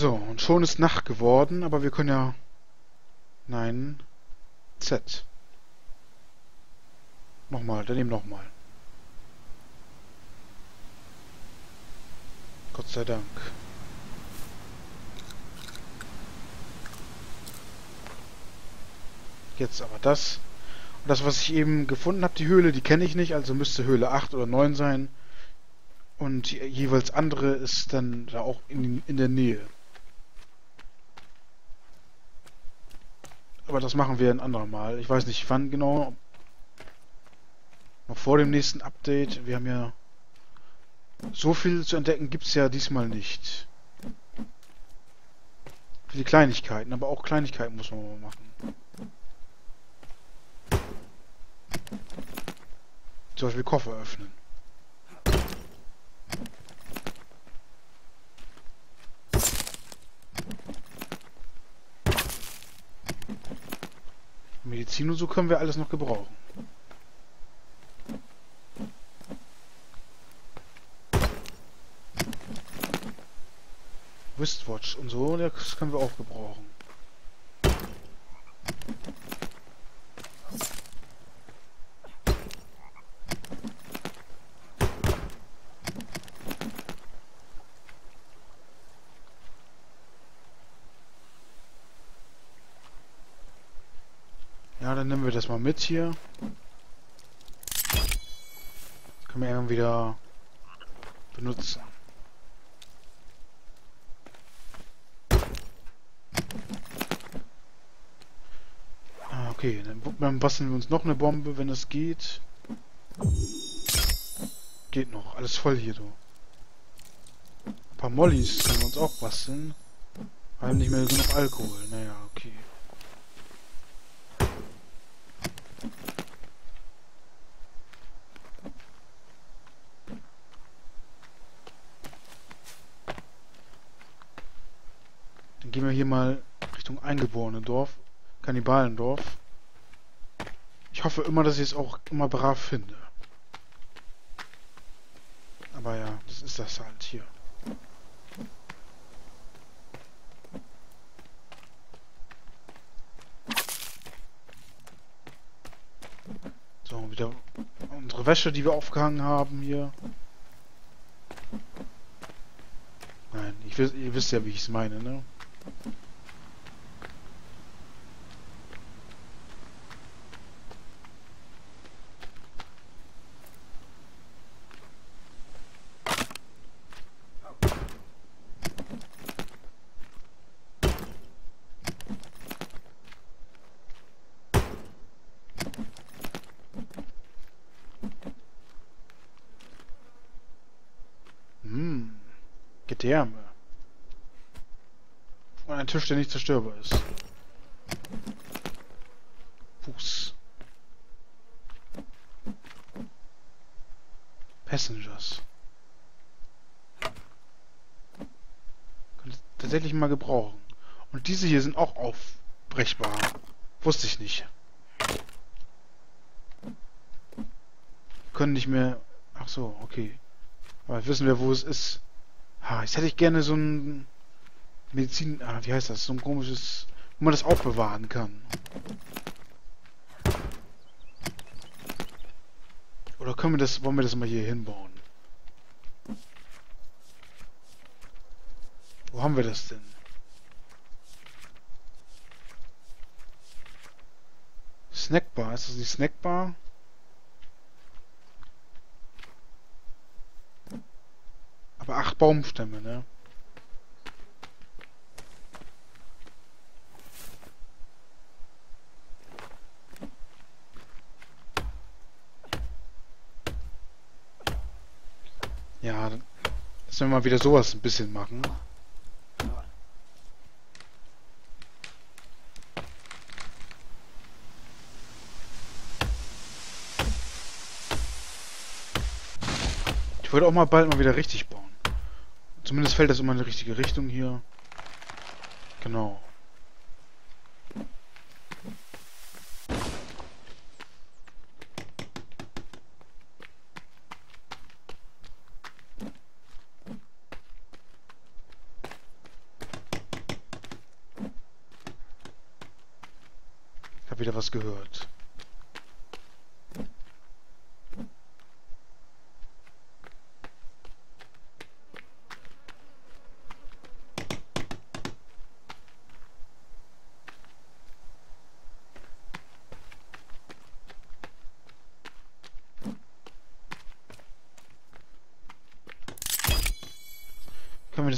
So, und schon ist Nacht geworden, aber wir können ja... Nein. Z. Nochmal, dann eben nochmal. Gott sei Dank. Jetzt aber das. Und das, was ich eben gefunden habe, die Höhle, die kenne ich nicht, also müsste Höhle 8 oder 9 sein. Und jeweils andere ist dann da auch in, in der Nähe. Aber das machen wir ein andermal. Ich weiß nicht wann genau. Noch vor dem nächsten Update. Wir haben ja... So viel zu entdecken gibt es ja diesmal nicht. Für die Kleinigkeiten, aber auch Kleinigkeiten muss man mal machen. Zum Beispiel Koffer öffnen. Medizin und so können wir alles noch gebrauchen. Wristwatch und so, das können wir auch gebrauchen. Dann nehmen wir das mal mit hier. Das können wir irgendwann wieder benutzen. Ah, okay, dann, basteln wir uns noch eine Bombe, wenn es geht. Geht noch, alles voll hier, du. Ein paar Mollys können wir uns auch basteln. Wir haben nicht mehr genug Alkohol, naja, okay. Dann gehen wir hier mal Richtung eingeborene Dorf. Kannibalendorf. Ich hoffe immer, dass ich es auch immer brav finde. Aber ja, das ist das halt hier. So, wieder unsere Wäsche, die wir aufgehangen haben hier. Nein, ich, ihr wisst ja, wie ich es meine, ne? Hm, Gedärme. Und ein Tisch, der nicht zerstörbar ist. Fuß. Passengers. Könnte tatsächlich mal gebrauchen. Und diese hier sind auch aufbrechbar. Wusste ich nicht. Können nicht mehr... Ach so, okay. Aber wissen wir, wo es ist. Ha, jetzt hätte ich gerne so ein... Medizin... Ah, wie heißt das? So ein komisches... Wo man das aufbewahren kann. Oder können wir das... Wollen wir das mal hier hinbauen? Wo haben wir das denn? Snackbar. Ist das die Snackbar? Aber acht Baumstämme, ne? Ja, dass wir mal wieder sowas ein bisschen machen. Ich wollte auch mal bald mal wieder richtig bauen. Zumindest fällt das immer in die richtige Richtung hier. Genau. Ich habe wieder was gehört.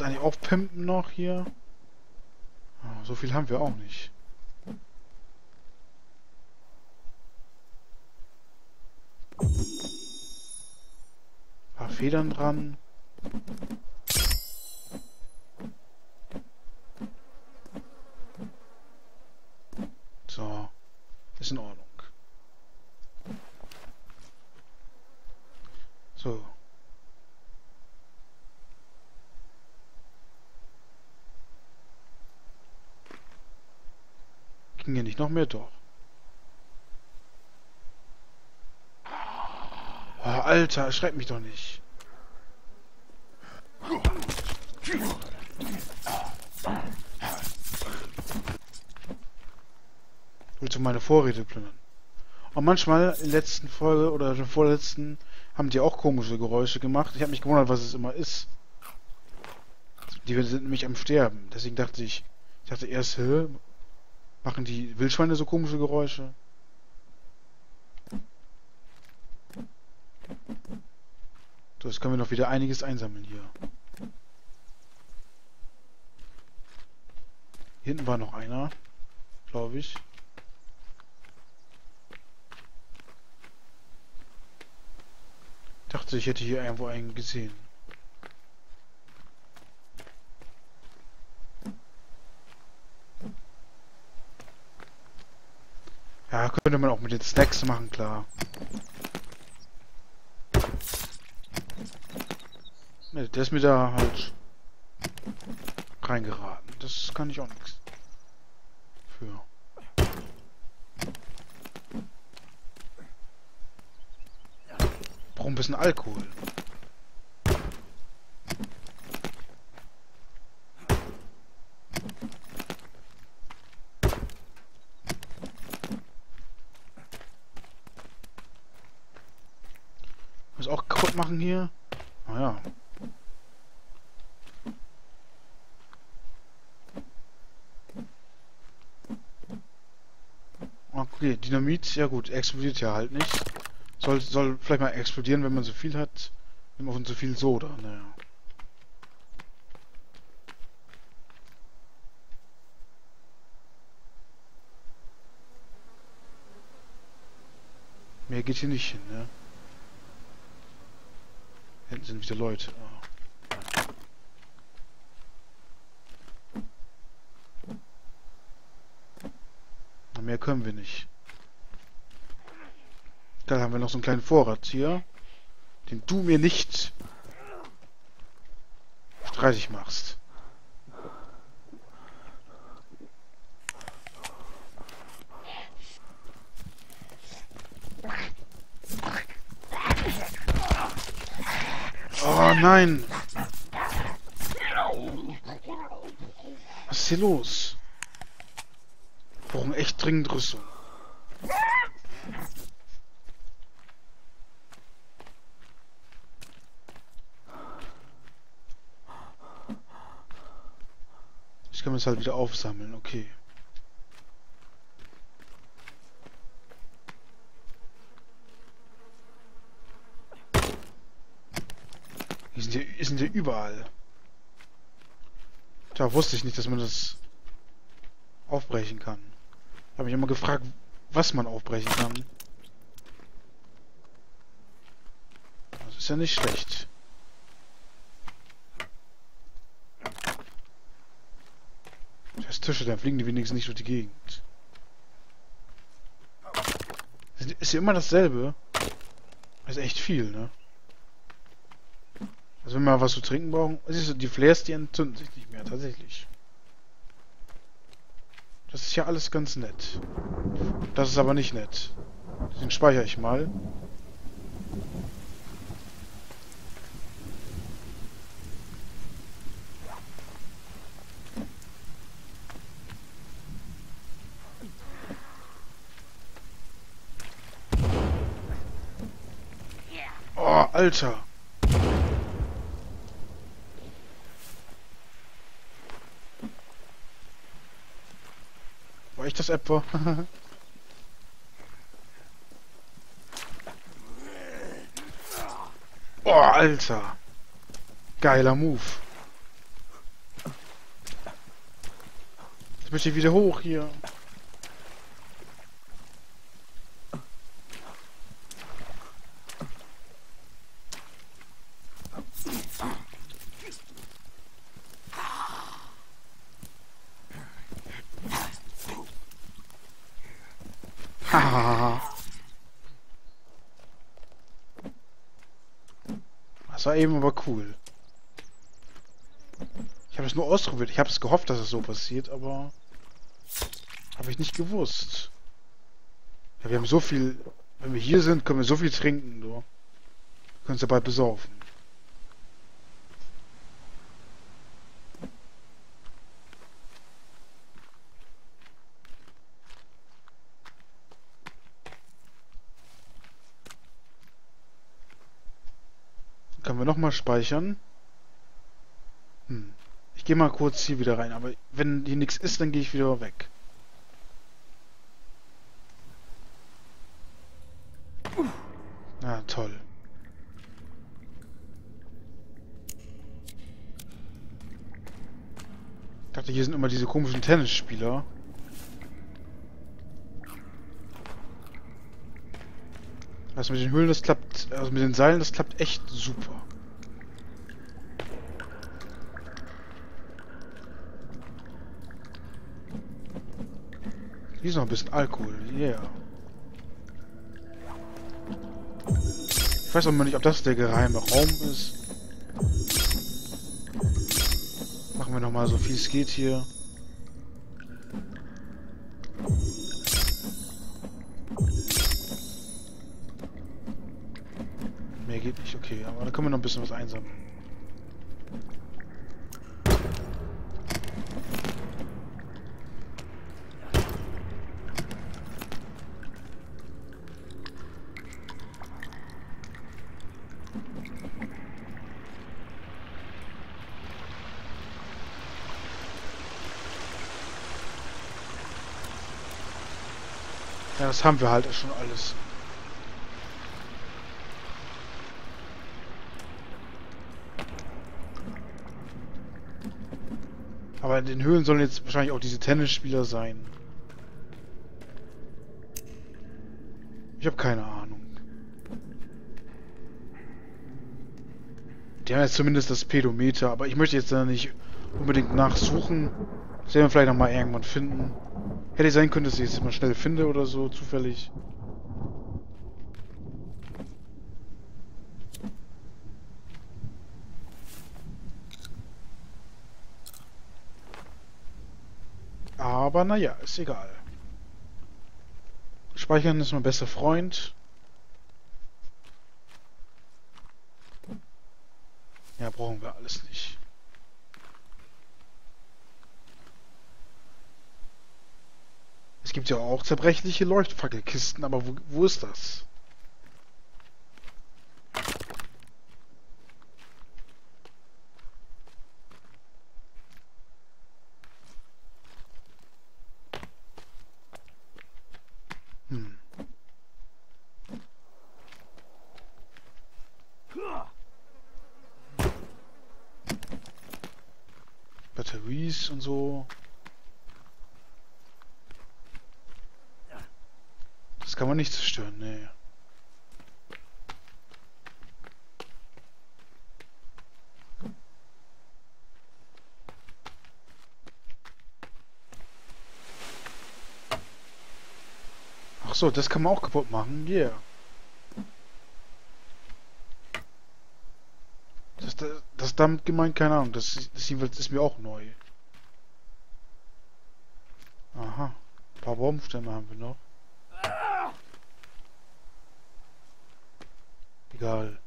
Das eigentlich aufpimpen noch hier? Oh, so viel haben wir auch nicht. Ein paar Federn dran. So. Ist in Ordnung. So. Nicht noch mehr? Doch. Oh, Alter, erschreckt mich doch nicht. Willst du meine Vorräte plündern? Und manchmal in der letzten Folge oder der vorletzten haben die auch komische Geräusche gemacht. Ich habe mich gewundert, was es immer ist. Die sind nämlich am Sterben. Deswegen dachte ich, ich dachte erst, hä, machen die Wildschweine so komische Geräusche? So, jetzt können wir noch wieder einiges einsammeln hier. Hinten war noch einer, glaube ich. Dachte, ich hätte hier irgendwo einen gesehen. Könnte man auch mit den Snacks machen, klar. Ne, der ist mir da halt reingeraten. Das kann ich auch nichts für. Brauche ein bisschen Alkohol. Was auch machen hier? Naja. Okay, Dynamit, ja gut, explodiert ja halt nicht. Soll, soll vielleicht mal explodieren, wenn man so viel hat. Immer von so viel Soda, naja. Mehr geht hier nicht hin, ne? Hinten sind wieder Leute. Na, mehr können wir nicht. Da haben wir noch so einen kleinen Vorrat hier, den du mir nicht streitig machst. Oh nein! Was ist hier los? Brauchen echt dringend Rüstung. Ich kann es halt wieder aufsammeln, okay. Die sind hier überall. Da wusste ich nicht, dass man das aufbrechen kann. Ich habe mich immer gefragt, was man aufbrechen kann. Das ist ja nicht schlecht. Das Tische, dann fliegen die wenigstens nicht durch die Gegend. Ist hier immer dasselbe? Das ist echt viel, ne? Also wenn wir was zu trinken brauchen. Siehst du, die Flares, die entzünden sich nicht mehr, tatsächlich. Das ist ja alles ganz nett. Das ist aber nicht nett. Den speichere ich mal. Oh, Alter. War ich das etwa? oh, Alter. Geiler Move. Jetzt möchte ich wieder hoch hier. Eben aber cool. Ich habe es nur ausprobiert. Ich habe es gehofft, dass es so passiert, aber habe ich nicht gewusst. Ja, wir haben so viel... Wenn wir hier sind, können wir so viel trinken, du. Können uns ja bald besaufen. Nochmal speichern? Hm. Ich gehe mal kurz hier wieder rein, aber wenn hier nichts ist, dann gehe ich wieder weg. Ah, toll. Ich dachte, hier sind immer diese komischen Tennisspieler. Also mit den Höhlen, das klappt, also mit den Seilen, das klappt echt super. Hier ist noch ein bisschen Alkohol, yeah. Ich weiß auch nicht, ob das der geheime Raum ist. Machen wir nochmal so viel es geht hier. Mehr geht nicht, okay. Aber da können wir noch ein bisschen was einsammeln. Ja, das haben wir halt schon alles. Aber in den Höhlen sollen jetzt wahrscheinlich auch diese Tennisspieler sein. Ich habe keine Ahnung. Die haben jetzt zumindest das Pedometer, aber ich möchte jetzt da nicht unbedingt nachsuchen. Das werden wir vielleicht nochmal irgendwann finden. Hätte sein können, dass ich es jetzt mal schnell finde oder so, zufällig. Aber naja, ist egal. Speichern ist mein bester Freund. Ja, brauchen wir alles nicht. Es gibt ja auch zerbrechliche Leuchtfackelkisten, aber wo, wo ist das? Hm. Batteries und so. Kann man nicht zerstören, nee. Ach so, das kann man auch kaputt machen, yeah. Das, das, das damit gemeint, keine Ahnung, das, das ist mir auch neu. Aha, ein paar Baumstämme haben wir noch. egal.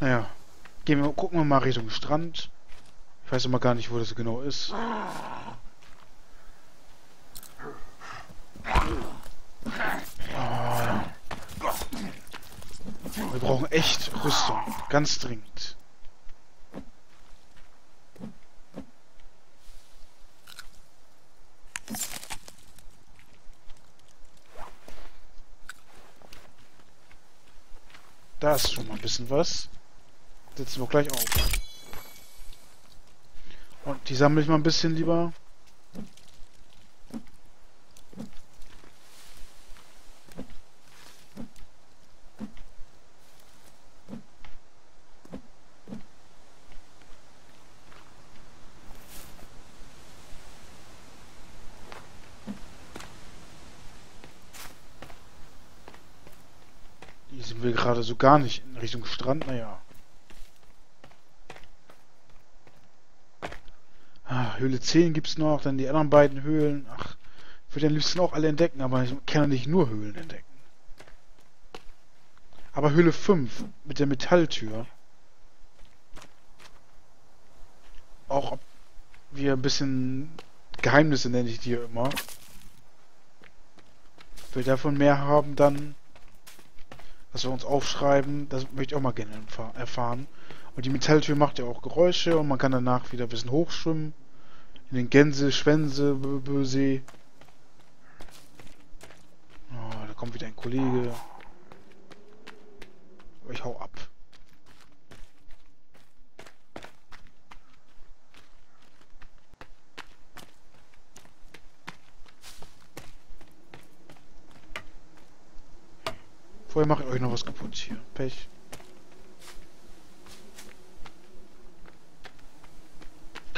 Naja, gehen wir, gucken wir mal Richtung Strand. Ich weiß immer gar nicht, wo das genau ist. Oh. Wir brauchen echt Rüstung. Ganz dringend. Da ist schon mal ein bisschen was. Setzen wir gleich auf. Und die sammle ich mal ein bisschen lieber. Hier sind wir gerade so gar nicht in Richtung Strand, naja. Ah, Höhle 10 gibt's noch, dann die anderen beiden Höhlen. Ach, ich würde am liebsten auch alle entdecken, aber ich kann ja nicht nur Höhlen entdecken. Aber Höhle 5 mit der Metalltür. Auch ob wir ein bisschen Geheimnisse nenne ich die immer. Wenn wir davon mehr haben, dann dass wir uns aufschreiben, das möchte ich auch mal gerne erfahren. Und die Metalltür macht ja auch Geräusche und man kann danach wieder ein bisschen hochschwimmen. In den Gänse, Schwänse, Bösee. Oh, da kommt wieder ein Kollege. Ich hau ab. Vorher mache ich euch noch was kaputt hier. Pech.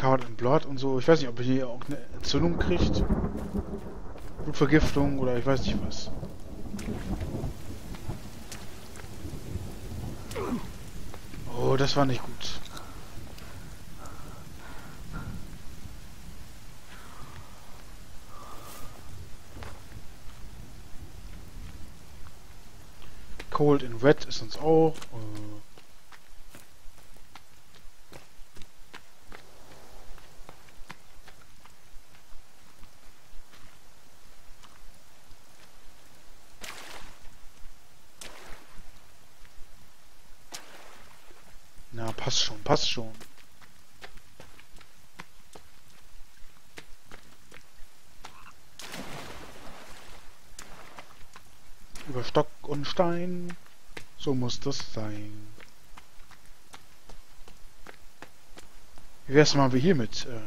Covered in Blood und so. Ich weiß nicht, ob ihr hier auch eine Entzündung kriegt. Blutvergiftung oder ich weiß nicht was. Oh, das war nicht gut. Cold in Red ist uns auch. Äh Na, passt schon, passt schon. Über Stock und Stein. So muss das sein. Wie wär's mal wie hier mit äh,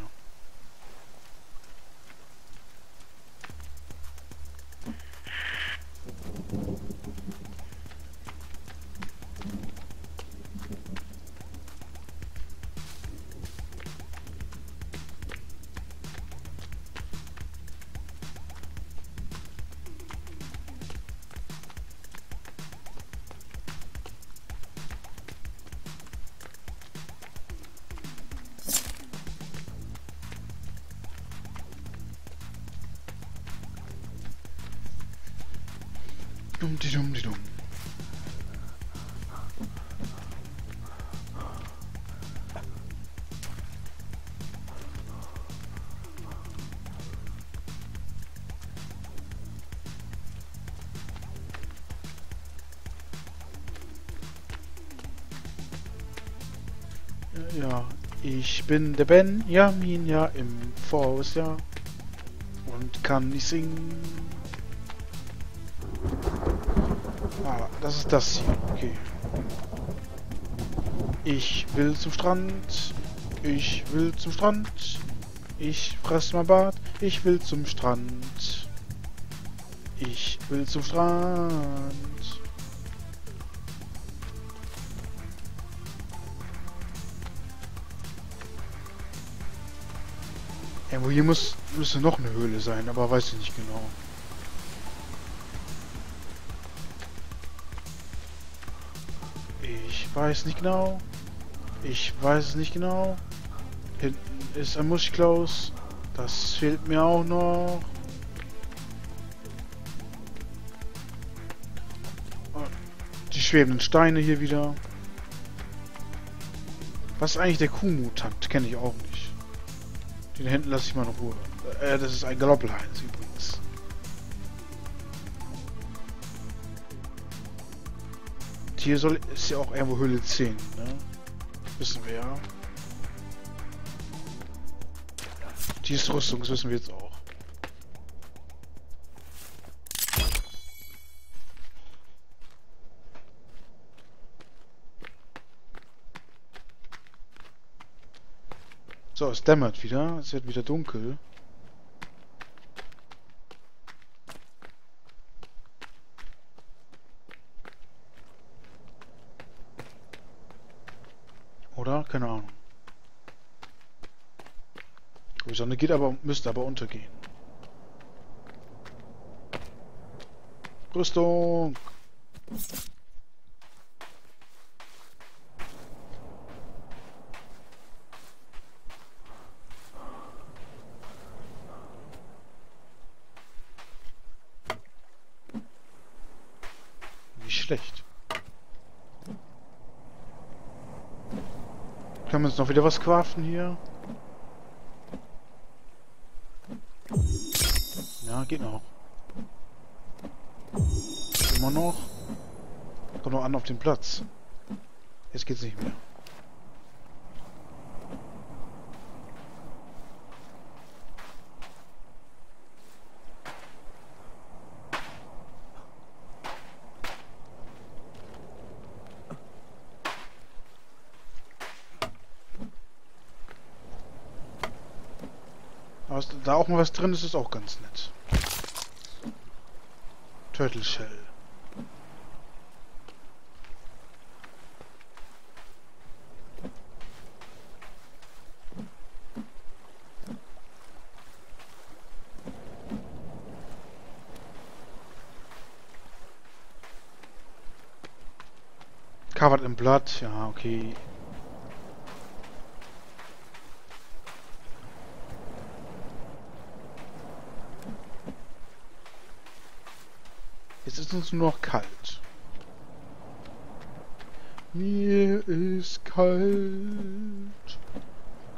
Dum di dum di dum. Ja, ich bin der Ben, Jamin, ja, im Voraus, ja. Und kann nicht singen. Das ist das hier. Okay. Ich will zum Strand. Ich will zum Strand. Ich fress mein Bart. Ich will zum Strand. Ich will zum Strand. Irgendwo hier muss müsste noch eine Höhle sein, aber weiß ich nicht genau. Ich weiß nicht genau. Ich weiß es nicht genau. Hinten ist ein Muschklaus. Das fehlt mir auch noch. Die schwebenden Steine hier wieder. Was ist eigentlich der Kuh-Mutant? Kenne ich auch nicht. Den hinten lasse ich mal in Ruhe. Äh, das ist ein Galoppelheinz übrigens. Hier soll ist ja auch irgendwo Höhle 10, ne? Wissen wir ja. Die ist Rüstung, das wissen wir jetzt auch. So, es dämmert wieder. Es wird wieder dunkel. Oder? Keine Ahnung. Die Sonne geht aber, müsste aber untergehen. Rüstung! Nicht schlecht. Können wir uns noch wieder was craften hier? Geht noch. Immer noch. Kommt noch an auf den Platz. Jetzt geht's nicht mehr. Da auch mal was drin ist, ist auch ganz nett. Turtle Shell. Covered in Blood, ja, okay. Ist uns nur noch kalt. Mir ist kalt.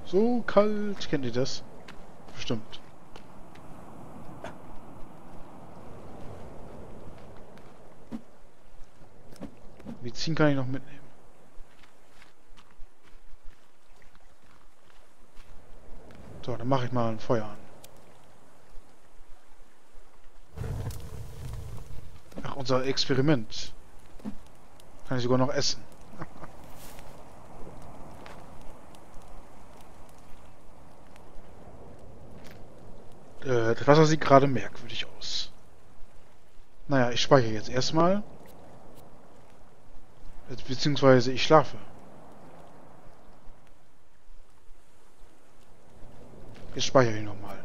So kalt. Kennt ihr das? Bestimmt. Medizin kann ich noch mitnehmen. So, dann mache ich mal ein Feuer an. Unser Experiment. Kann ich sogar noch essen. äh, das Wasser sieht gerade merkwürdig aus. Naja, ich speichere jetzt erstmal. Beziehungsweise ich schlafe. Jetzt speichere ich nochmal.